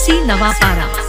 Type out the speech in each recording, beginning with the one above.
सी Navapara.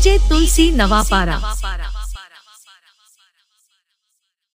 DJ Tulsi Navapara.